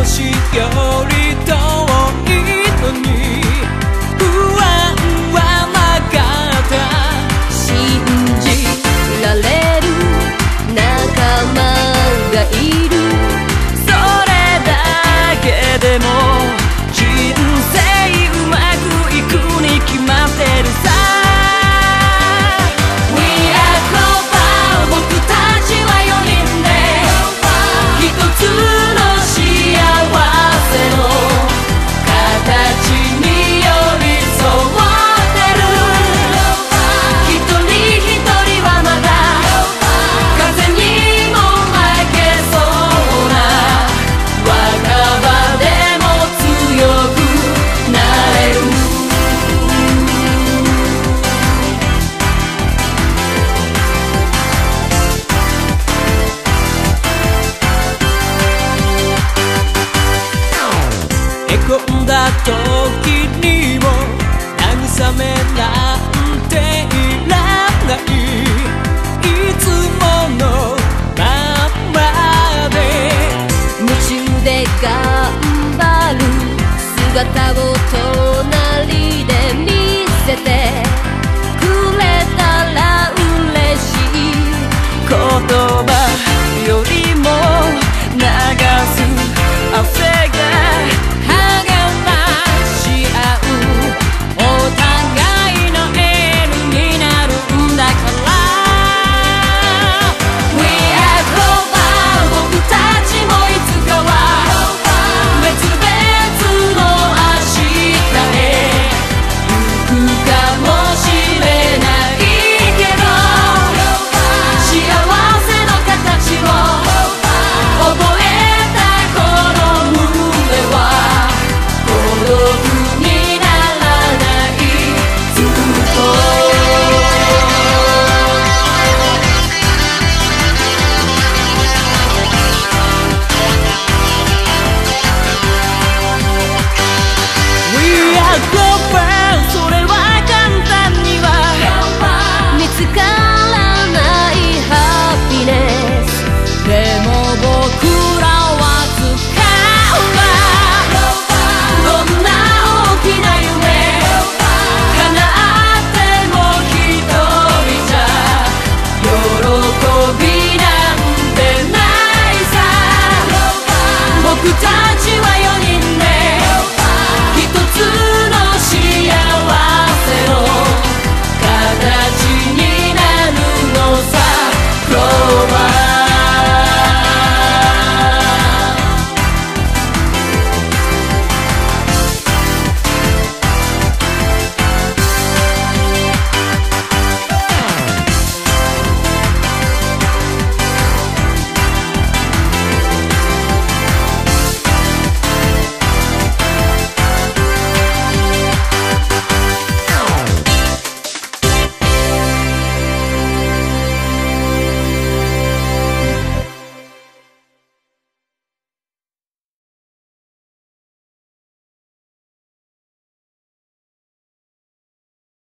것이 겨울 込んだ時にも慰めなんていらない。いつものままで夢中で頑張る。姿を隣で見せて